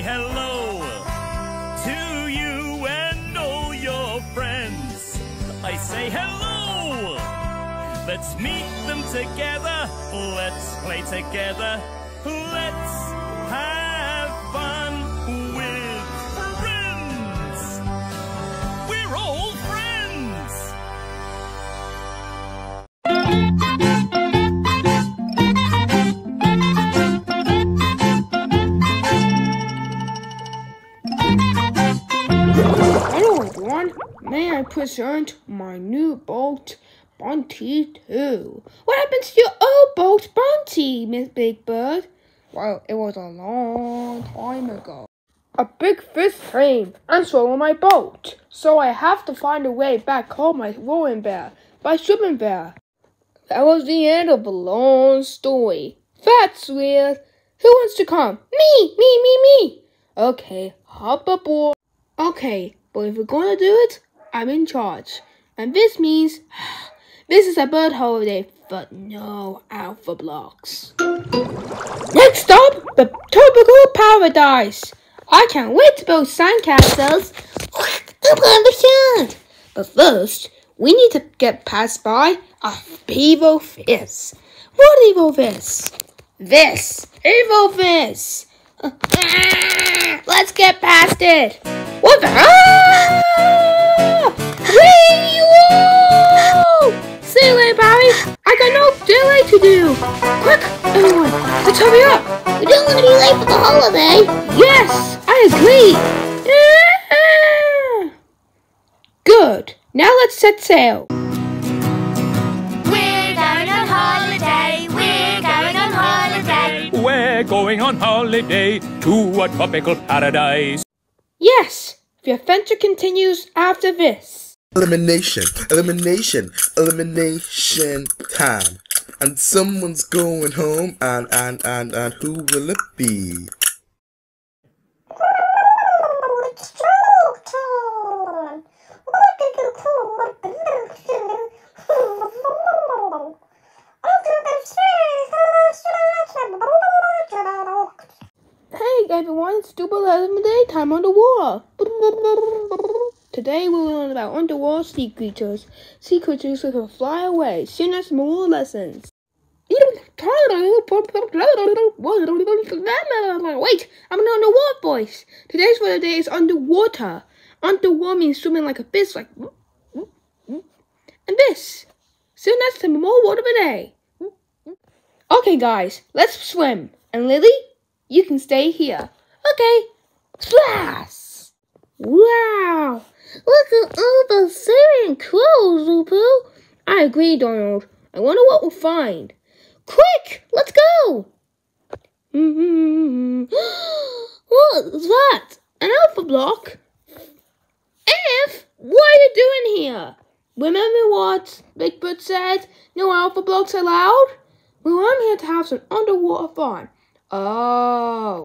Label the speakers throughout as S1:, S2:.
S1: hello to you and all your friends. I say hello. Let's meet them together. Let's play together. Let's
S2: I my new boat, Bunty 2. What happened to your old boat, Bunty, Miss Big Bird? Well, it was a long time ago. A big fish came and swallowed my boat, so I have to find a way back home my rowing bear by swimming bear. That was the end of a long story. That's weird. Who wants to come? Me, me, me, me. Okay, hop aboard. Okay, but if we're gonna do it, I'm in charge. And this means this is a bird holiday, but no alpha blocks. Next stop, the tropical paradise. I can't wait to build sandcastles up on the sand. But first, we need to get past by a evil fist. What evil fist? This evil fist. Let's get past it. What the? Ah!
S3: Holiday.
S2: Yes, I agree. Good. Now let's set sail.
S3: We're going on holiday. We're going on holiday.
S1: We're going on holiday to a tropical paradise.
S2: Yes, the adventure continues after this.
S4: Elimination, elimination, elimination time. And someone's going home, and, and, and, and who will it be?
S2: Everyone, it's Double Eleven Daytime Underwater. Today we'll learn about underwater sea creatures. Sea creatures that can fly away. Soon as more lessons. Wait, I'm an underwater voice. Today's word of the day is underwater. Underwater means swimming like a fish, like. And this. Soon that's some more word of the day. Okay, guys, let's swim. And Lily, you can stay here. Okay. Splash! Wow! Look at all the swimming clothes, Lupu. I agree, Donald. I wonder what we'll find. Quick, let's go! Mm-hmm. What's that? An alpha block? F? What are you doing here? Remember what Big Bird said? No alpha blocks allowed? Well, I'm here to have some underwater fun. Oh.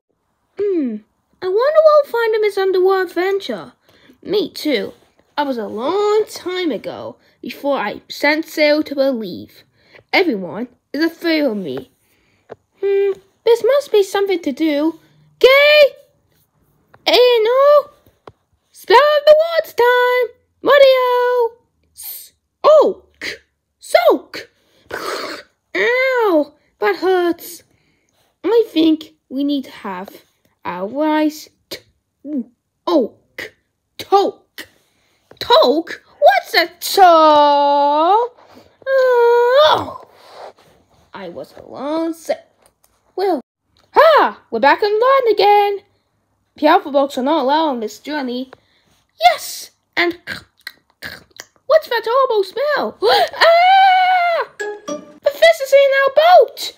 S2: Hmm. I wonder what we'll find in this underwater adventure. Me too. I was a long time ago before I sent sail to believe. Everyone is afraid of me. Hmm. This must be something to do. Gay! Hey, no! Spell of the words time! Mario! Soak! Soak! Ow! That hurts. I think we need to have eyes. T- oak. Toke. Toke? What's a? Oh. I was alone. Well, ha! We're back on line again. The alpha blocks are not allowed on this journey. Yes! And what's that horrible smell? ah! Is in our boat!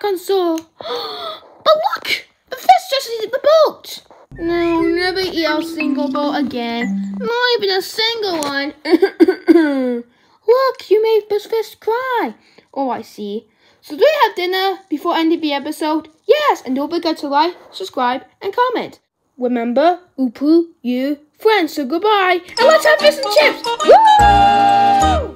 S2: Back. But look! The fish just the boat! No, never eat our single boat again. Not even a single one. Look, you made fish cry. Oh, I see. So do we have dinner before ending the episode? Yes, and don't forget to like, subscribe, and comment. Remember, Upu, you, friends, so goodbye. And let's have fish and chips. Woo!